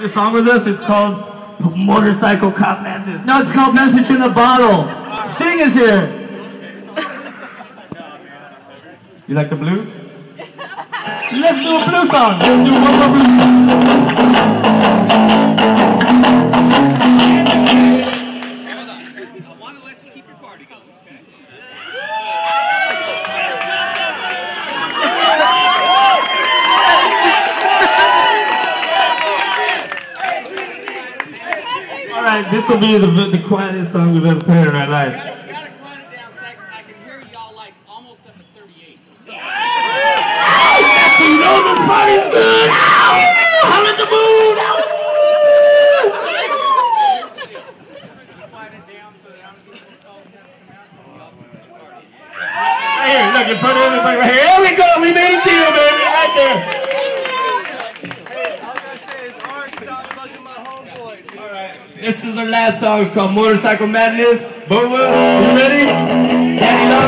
this song with us. It's called Motorcycle Cop Madness. No, it's called Message in the Bottle. Sting is here. You like the blues? Let's do a blues song. Let's do one more blues song. I want to let you keep your party going. All right, this will be the, the quietest song we've ever played in our lives. You gotta quiet it down so I can, hear y'all like almost up at 38. So you know this party's good. Ow! I'm in the mood. Ow! Quiet it down so that I'm just Right here, look in front of everybody right here. There we go. We made a deal, baby. Right there. All I gotta say is, Art, stop bugging my homeboy. dude. All right. This is our last song. It's called Motorcycle Madness. Boomer, you ready? Daddy.